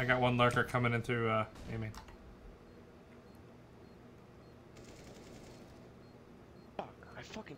I got one lurker coming in through uh, Amy. Fuck, I fucking.